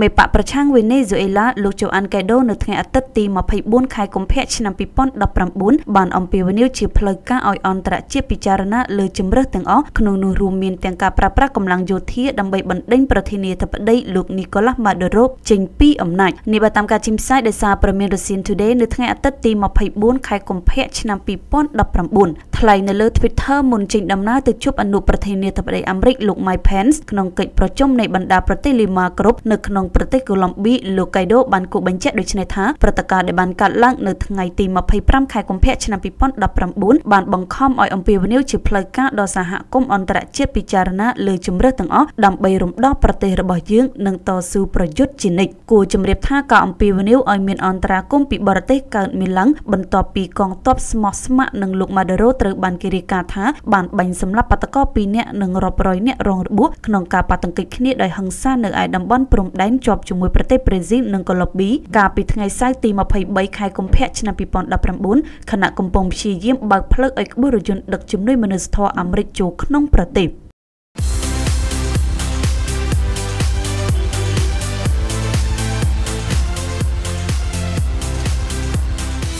មេបកប្រឆាំងវេណេស៊ុយអេឡាលោកជូអានកេដូនៅថ្ងៃអាទិត្យទី24ខែកុម្ភៈឆ្នាំ2019បានអំពាវនាវជាផ្លូវការឲ្យអន្តរជាតិពិចារណាលើជំរើសទាំងអស់ក្នុងនោះរួមមានទាំងការប្រើប្រាស់កម្លាំងយោធាដើម្បីបណ្ដេញប្រធានាធិបតីលោកនីកូឡាស់ម៉ាដូរ៉ូចេញពីអំណាចនេះបើតាមការជិមផ្សាយដោយសារប្រមាន Russian Today នៅថ្ងៃអាទិត្យទី24ខែកុម្ភៈឆ្នាំ2019ថ្លែងនៅលើ Twitter មុនចេញដំណើរទៅជួបអនុប្រធានាធិបតីអាមេរិកលោក Mike Pence ក្នុងកិច្ចប្រជុំនៃបណ្ដាប្រទេសលីម៉ាគ្រប់នៅក្នុងប្រទេសកូឡុំប៊ីលោកកៃដូបានគូបញ្ជាក់ដូចនេះថាព្រឹត្តិការណ៍ដែលបានកើតឡើងនៅថ្ងៃទី25ខែកុម្ភៈឆ្នាំ2019បានបង្ខំឲ្យអំពាវនាវជាផ្លូវការដល់សហគមន៍អន្តរជាតិពិចារណាលើជំរើសទាំងអស់ដើម្បីរំដោះប្រទេសរបស់យើងនិងតស៊ូប្រយុទ្ធជានិច្ចគួរជំរាបថាការអំពាវនាវឲ្យមានអន្តរាគមពីបរទេសកើតមានឡើងបន្ទាប់ពីកងទ័ពស្មោះស្ម័គ្រនឹងលោកម៉ាដូរ៉ូត្រូវបានគេរាយការណ៍ថាបានបាញ់សម្លាប់បាតកោ2នាក់និងរាប់រយនាក់រងរបួសក្នុងការប៉ះទង្គិចគ្នាដោយហិង្សានៅឯតំបន់ព្រំដែនជាប់ជាមួយប្រទេសប្រេស៊ីលនិងកូឡុំប៊ីកាលពីថ្ងៃសៅរ៍ទី23ខែកុម្ភៈឆ្នាំ2019ខណៈកំពុងព្យាយាមបើកផ្លូវឲ្យក្បួនរថយន្តដឹកជំនួយមនុស្សធម៌អាមេរិកចូលក្នុងប្រទេស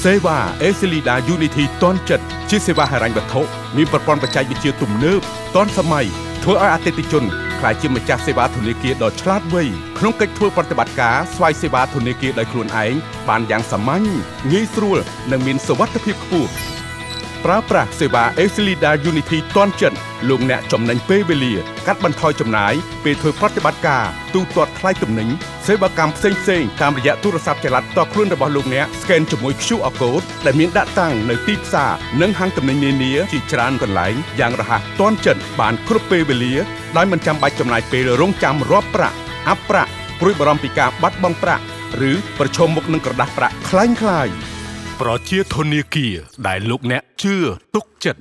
សេវាអេស៊ីលីដា Unity តនចិត្តជាសេវាហិរញ្ញវត្ថុមានប្រព័ន្ធបច្ចេកវិទ្យាទំនើបតនសម័យធ្វើឲ្យអតិថិជន ក្លាយជាម្ចាស់សេវាធនាគារដ៏ឆ្លាតវៃក្នុងកិច្ចធ្វើប្រតិបត្តិការស្វ័យសេវាធនាគារដោយខ្លួនឯងបានយ៉ាងសាមញ្ញងាយស្រួលនិងមានសុវត្ថិភាពខ្ពស់ប្រើប្រាស់សេវា Excelida Unity ទាន់ចិត្តលោកអ្នកចំណេញពេលវេលា កាត់បន្ថយចំណាយពេលធ្វើប្រតិបត្តិការទូទាត់ថ្លៃទំនិញ សេវាកម្មផ្សេងផ្សេងតាមរយៈទូរស័ព្ទចល័តតខ្លួនរបស់លោកអ្នកស្កេនជាមួយ QR code ដែលមានដាក់តាំងនៅទីផ្សារនិងហាងទំនិញនានាជាច្រើនកន្លែងយ៉ាងរហ័សទាន់ចិត្តបានគ្រប់ពេលវេលាដោយមិនចាំបាច់ចំណាយពេលរងចាំរាប់ប្រាក់អាប់ប្រាក់ព្រួយបារម្ភពីការបាត់បង់ប្រាក់ឬប្រឈមមុខនឹងក្រដាសប្រាក់คล้ายៗប្រជាធនាគារដែលលោកអ្នកជឿទុកចិត្ត